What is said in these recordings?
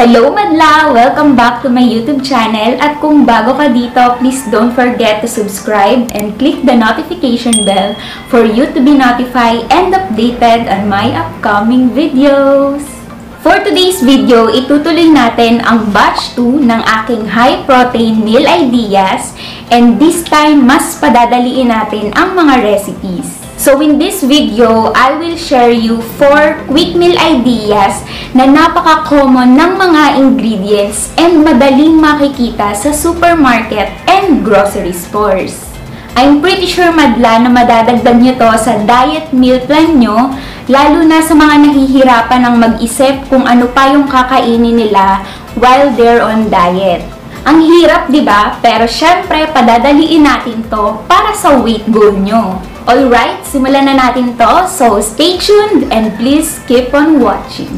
Hello Madla! Welcome back to my YouTube channel at kung bago ka dito, please don't forget to subscribe and click the notification bell for you to be notified and updated on my upcoming videos. For today's video, itutuloy natin ang batch 2 ng aking high protein meal ideas and this time mas padadaliin natin ang mga recipes. So in this video, I will share you 4 quick meal ideas na napaka-common ng mga ingredients and madaling makikita sa supermarket and grocery stores. I'm pretty sure madla na madadagdag nyo to sa diet meal plan nyo, lalo na sa mga nahihirapan ng mag-isip kung ano pa yung kakainin nila while they're on diet. Ang hirap, di ba? Pero syempre, padadaliin natin to para sa weight goal nyo. Alright, simulan na natin to. So, stay tuned and please keep on watching.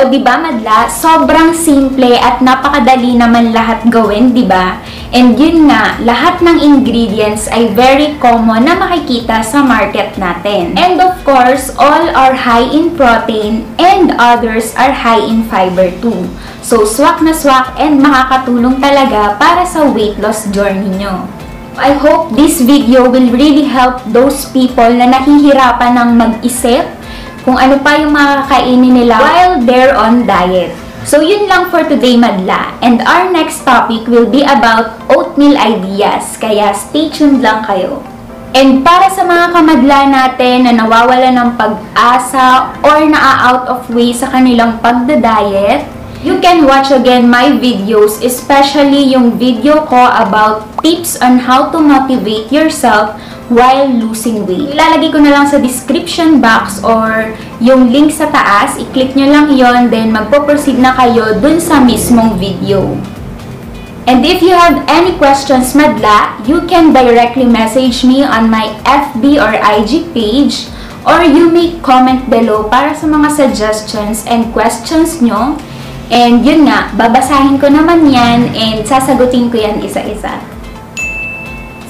O di ba madla, sobrang simple at napakadali naman lahat gawin, di ba? And yun nga, lahat ng ingredients ay very common na makikita sa market natin. And of course, all are high in protein and others are high in fiber too. So swak na swak and makakatulong talaga para sa weight loss journey nyo. I hope this video will really help those people na nahihirapan ng mag-isip kung ano pa yung makakainin nila while they're on diet. So yun lang for today madla. And our next topic will be about oatmeal ideas. Kaya stay tuned lang kayo. And para sa mga kamadla natin na nawawala ng pag-asa or naa-out of way sa kanilang pagda-diet, you can watch again my videos, especially yung video ko about tips on how to motivate yourself while losing weight. Ilalagay ko na lang sa description box or yung link sa taas. I-click nyo lang yon then magpo-proceed na kayo dun sa mismong video. And if you have any questions, madla, you can directly message me on my FB or IG page or you may comment below para sa mga suggestions and questions nyo. And yun nga, babasahin ko naman yan and sasagutin ko yan isa-isa.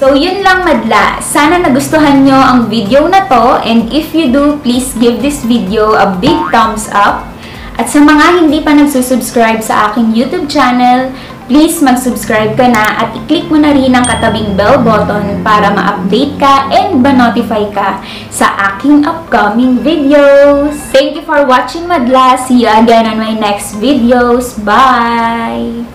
So, yun lang madla. Sana nagustuhan nyo ang video na to and if you do, please give this video a big thumbs up. At sa mga hindi pa nagsusubscribe sa aking YouTube channel, please mag-subscribe ka na at i-click mo na rin ang katabing bell button para ma-update ka and ma-notify ka sa aking upcoming videos. Thank you for watching madla. See you again on my next videos. Bye!